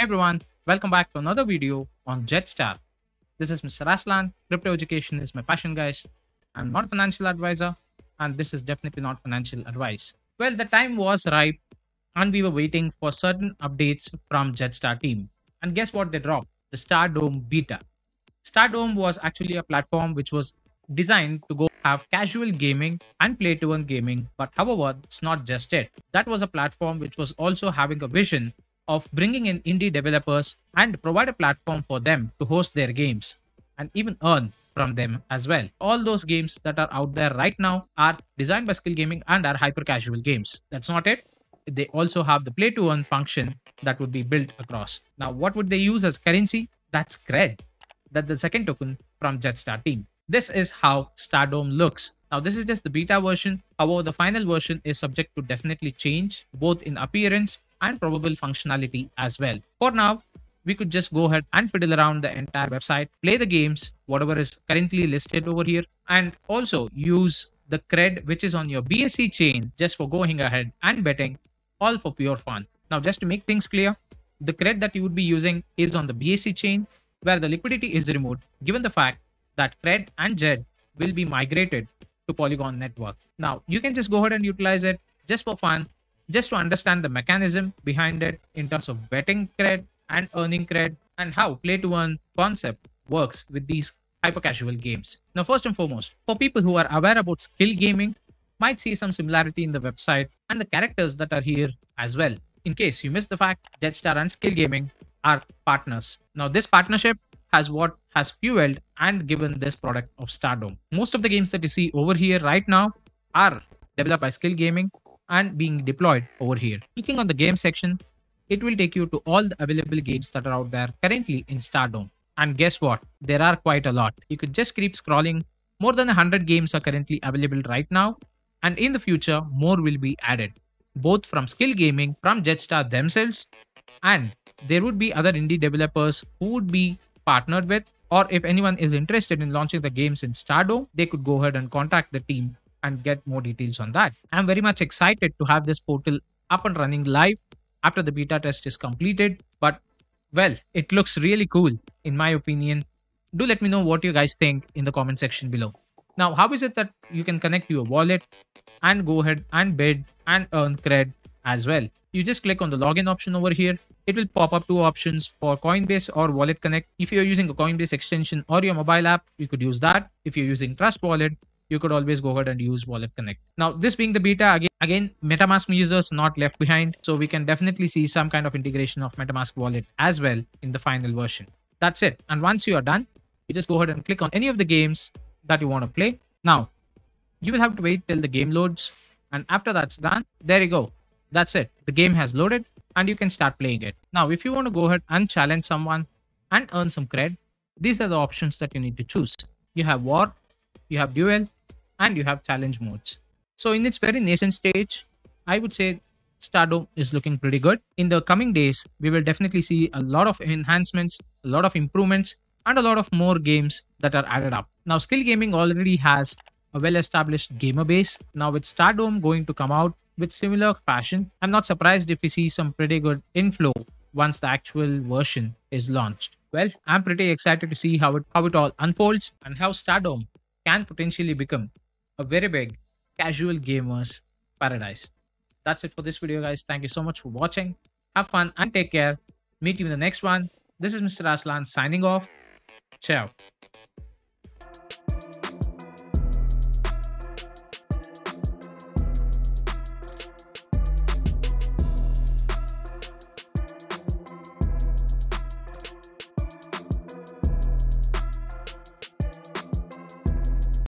Everyone, welcome back to another video on JEDSTAR. This is Mr. Aslan. Crypto education is my passion, guys. I'm not a financial advisor, and this is definitely not financial advice. Well, the time was ripe, and we were waiting for certain updates from JEDSTAR team. And guess what they dropped? The Stardome beta. Stardome was actually a platform which was designed to go have casual gaming and play to earn gaming. But however, it's not just it. That was a platform which was also having a vision of bringing in indie developers and provide a platform for them to host their games and even earn from them as well. All those games that are out there right now are designed by Skill Gaming and are hyper casual games. That's not it. They also have the play to earn function that would be built across. Now, what would they use as currency? That's KRED. That's the second token from JEDSTAR team. This is how Stardome looks. Now, this is just the beta version. However, the final version is subject to definitely change, both in appearance and probable functionality as well. For now, we could just go ahead and fiddle around the entire website, play the games, whatever is currently listed over here, and also use the KRED which is on your BSC chain just for going ahead and betting, all for pure fun. Now, just to make things clear, the KRED that you would be using is on the BSC chain where the liquidity is removed, given the fact that KRED and JED will be migrated to Polygon network. Now, you can just go ahead and utilize it just for fun just to understand the mechanism behind it in terms of betting KRED and earning KRED and how play to earn concept works with these hyper casual games. Now, first and foremost, for people who are aware about skill gaming, might see some similarity in the website and the characters that are here as well. In case you missed the fact, JEDSTAR and Skill Gaming are partners. Now, this partnership has what has fueled and given this product of Stardome. Most of the games that you see over here right now are developed by Skill Gaming and being deployed over here. Clicking on the game section, it will take you to all the available games that are out there currently in Stardome. And guess what? There are quite a lot. You could just keep scrolling. More than 100 games are currently available right now. And in the future, more will be added, both from Skill Gaming, from JEDSTAR themselves, and there would be other indie developers who would be partnered with, or if anyone is interested in launching the games in Stardome, they could go ahead and contact the team and get more details on that. I'm very much excited to have this portal up and running live after the beta test is completed. But well, it looks really cool in my opinion. Do let me know what you guys think in the comment section below. Now, how is it that you can connect your wallet and go ahead and bid and earn KRED as well? You just click on the login option over here. It will pop up two options for Coinbase or Wallet Connect. If you're using a Coinbase extension or your mobile app, you could use that. If you're using Trust Wallet, you could always go ahead and use Wallet Connect. Now, this being the beta, again, again, MetaMask users not left behind. So we can definitely see some kind of integration of MetaMask wallet as well in the final version. That's it. And once you are done, you just go ahead and click on any of the games that you want to play. Now, you will have to wait till the game loads. And after that's done, there you go. That's it. The game has loaded and you can start playing it. Now, if you want to go ahead and challenge someone and earn some KRED, these are the options that you need to choose. You have war, you have duel, and you have challenge modes. So in its very nascent stage, I would say Stardome is looking pretty good. In the coming days, we will definitely see a lot of enhancements, a lot of improvements, and a lot of more games that are added up. Now, Skill Gaming already has a well-established gamer base. Now with Stardome going to come out with similar fashion, I'm not surprised if we see some pretty good inflow once the actual version is launched. Well, I'm pretty excited to see how it how it all unfolds and how Stardome can potentially become a very big casual gamers paradise. That's it for this video, guys. Thank you so much for watching. Have fun and take care. Meet you in the next one. This is Mr. Aslan signing off. Ciao.